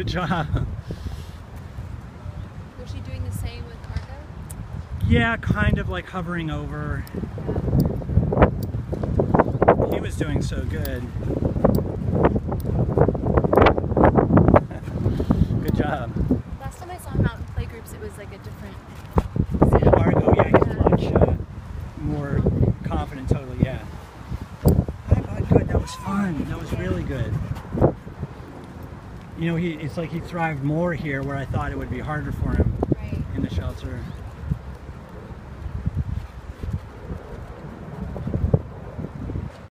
Good job. Was she doing the same with Argo? Yeah, kind of like hovering over. He was doing so good. good job. Last time I saw him out in playgroups, it was like a different. Argo, yeah, he's much uh, more confident, totally, yeah. Hi, bud, good. That was fun. That was really good. You know, he it's like he thrived more here where I thought it would be harder for him Right. in the shelter.